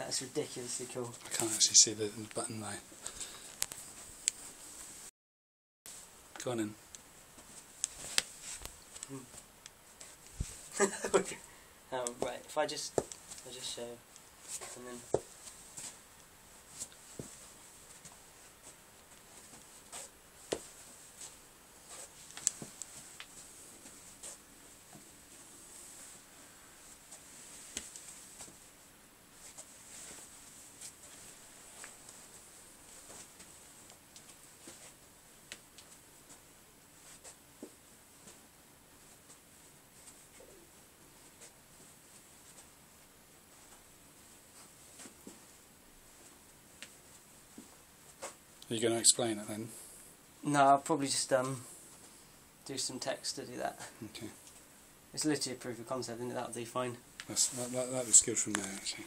That's ridiculously cool. I can't actually see the button though. Go on in. um, right, if I just, I just show, and then. Are you going to explain it then? No, I'll probably just um, do some text to do that. Okay. It's literally a proof of concept, isn't it? That'll do fine. That's, that, that, that looks good from there actually.